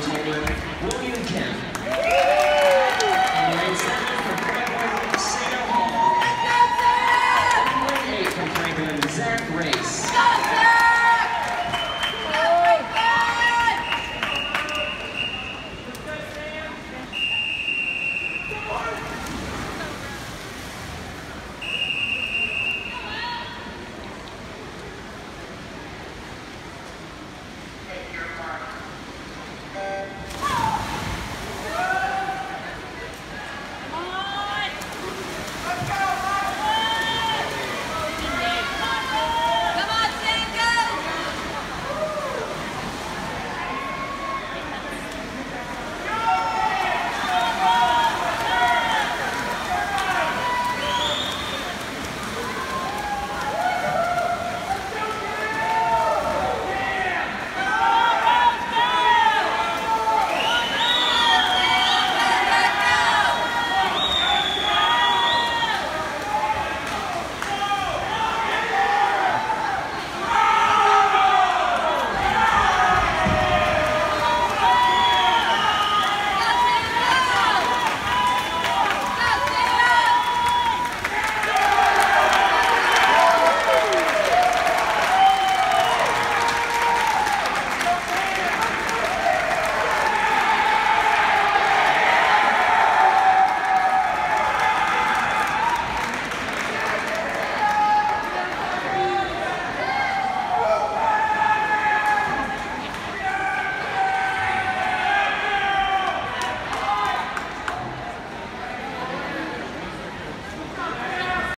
Tolan, William Kemp.